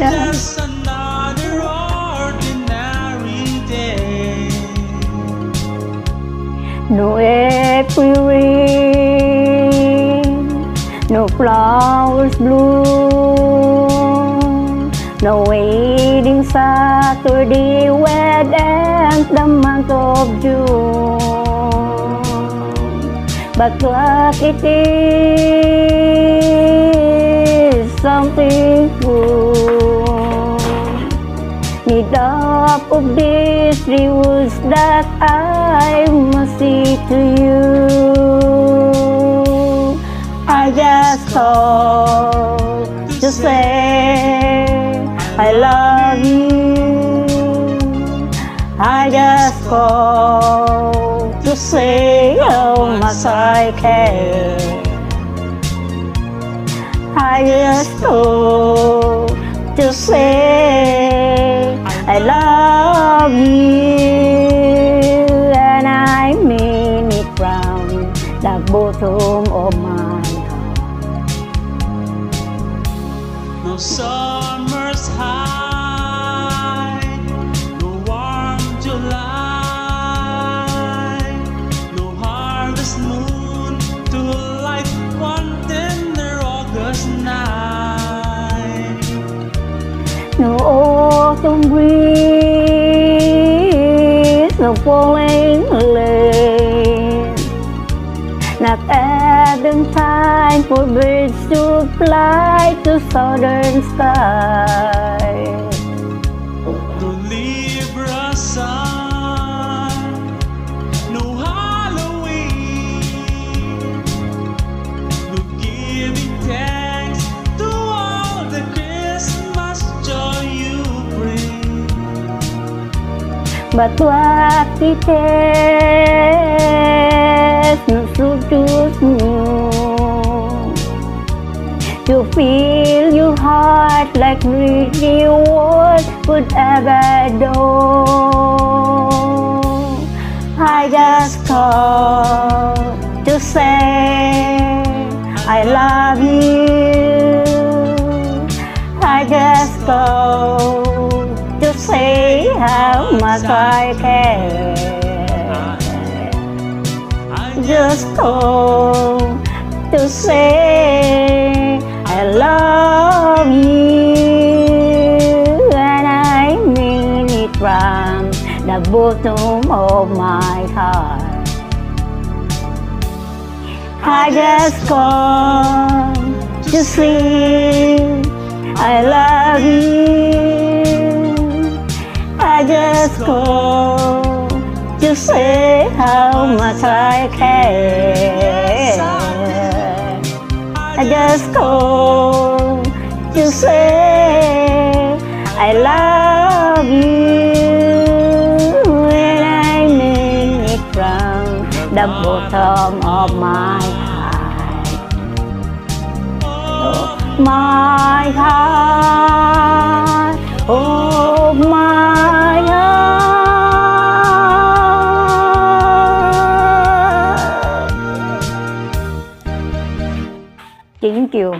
just another ordinary day. No April rain, no flowers bloom, no waiting Saturday wet ends the month of June. But what it is something good. Of these three words that I must say to you. I just called to say I love you. I just called to say how much I care. I just called to say I love you and I mean it from the bottom of my heart. No summer's high, no warm July, no harvest moon to light one tender August night. No autumn breeze, leaves, not Adam time for birds to fly to southern skies. But what it is, no truth to. You feel your heart like really what would ever do. I just call to say I love I care. Just call to say I love you and I mean it from the bottom of my heart. I just call to say I love you. Just call to say how much I care. I just call to say I love you and I mean it from the bottom of my heart. Oh, My Chín chiều